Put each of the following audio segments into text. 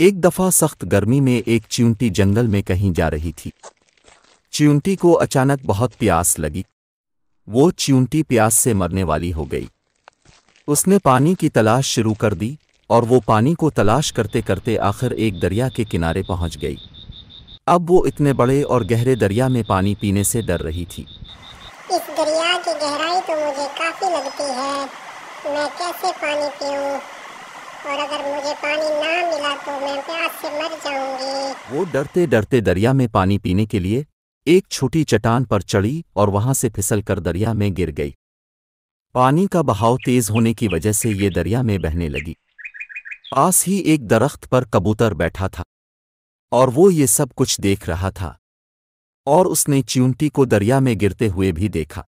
एक दफ़ा सख्त गर्मी में एक च्यूंटी जंगल में कहीं जा रही थी। च्यूंटी को अचानक बहुत प्यास लगी। वो च्यूंटी प्यास से मरने वाली हो गई। उसने पानी की तलाश शुरू कर दी और वो पानी को तलाश करते करते आखिर एक दरिया के किनारे पहुँच गई। अब वो इतने बड़े और गहरे दरिया में पानी पीने से डर रही थी। इस दरिया की गहराई तो मुझे काफ़ी लगती है। मैं कैसे पानी पीऊं? और अगर मुझे पानी ना मिला तो मैं प्यास से मर जाऊँगी। वो डरते डरते दरिया में पानी पीने के लिए एक छोटी चट्टान पर चढ़ी और वहाँ से फिसलकर दरिया में गिर गई। पानी का बहाव तेज होने की वजह से ये दरिया में बहने लगी। पास ही एक दरख्त पर कबूतर बैठा था और वो ये सब कुछ देख रहा था और उसने च्यूंटी को दरिया में गिरते हुए भी देखा।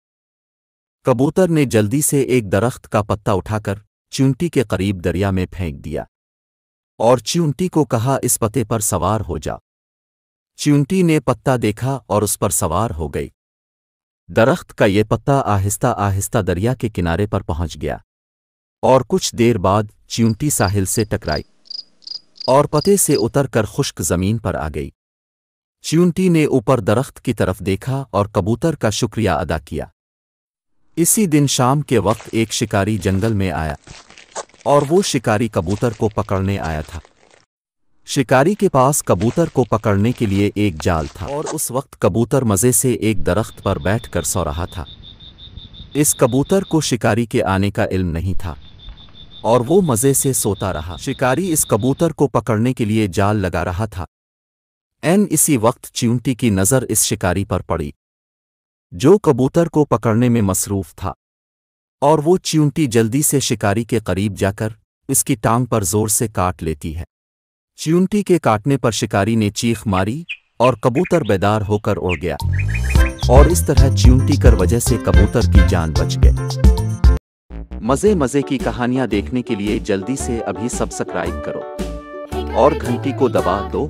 कबूतर ने जल्दी से एक दरख्त का पत्ता उठाकर च्यूंटी के करीब दरिया में फेंक दिया। और च्यूंटी को कहा, इस पते पर सवार हो जा। च्यूंटी ने पत्ता देखा और उस पर सवार हो गई। दरख्त का ये पत्ता आहिस्ता आहिस्ता दरिया के किनारे पर पहुँच गया। और कुछ देर बाद च्यूंटी साहिल से टकराई और पते से उतरकर खुश्क ज़मीन पर आ गई। च्यूंटी ने ऊपर दरख्त की तरफ़ देखा और कबूतर का शुक्रिया अदा किया। इसी दिन शाम के वक्त एक शिकारी जंगल में आया और वो शिकारी कबूतर को पकड़ने आया था। शिकारी के पास कबूतर को पकड़ने के लिए एक जाल था और उस वक्त कबूतर मज़े से एक दरख्त पर बैठकर सो रहा था। इस कबूतर को शिकारी के आने का इल्म नहीं था और वो मज़े से सोता रहा। शिकारी इस कबूतर को पकड़ने के लिए जाल लगा रहा था। एन इसी वक्त च्यूंटी की नज़र इस शिकारी पर पड़ी। जो कबूतर को पकड़ने में मसरूफ था। और वो च्यूंटी जल्दी से शिकारी के करीब जाकर इसकी टांग पर ज़ोर से काट लेती है। च्यूंटी के काटने पर शिकारी ने चीख मारी और कबूतर बेदार होकर उड़ गया। और इस तरह च्यूंटी कर वजह से कबूतर की जान बच गई। मज़े मज़े की कहानियाँ देखने के लिए जल्दी से अभी सब्सक्राइब करो। और घंटी को दबा दो।